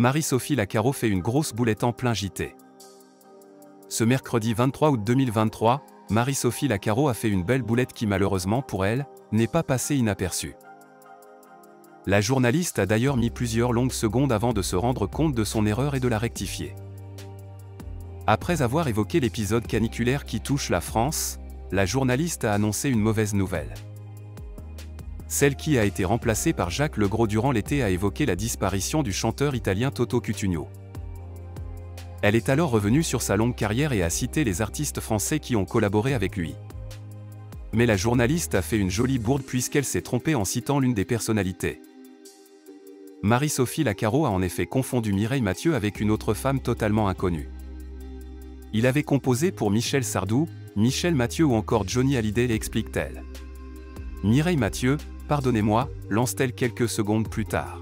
Marie-Sophie Lacaro fait une grosse boulette en plein JT. Ce mercredi 23 août 2023, Marie-Sophie Lacaro a fait une belle boulette qui malheureusement pour elle, n'est pas passée inaperçue. La journaliste a d'ailleurs mis plusieurs longues secondes avant de se rendre compte de son erreur et de la rectifier. Après avoir évoqué l'épisode caniculaire qui touche la France, la journaliste a annoncé une mauvaise nouvelle. Celle qui a été remplacée par Jacques Legros durant l'été a évoqué la disparition du chanteur italien Toto Cutugno. Elle est alors revenue sur sa longue carrière et a cité les artistes français qui ont collaboré avec lui. Mais la journaliste a fait une jolie bourde puisqu'elle s'est trompée en citant l'une des personnalités. Marie-Sophie Lacaro a en effet confondu Mireille Mathieu avec une autre femme totalement inconnue. Il avait composé pour Michel Sardou, Michel Mathieu ou encore Johnny Hallyday l'explique-t-elle. Mireille Mathieu, pardonnez-moi, lance-t-elle quelques secondes plus tard.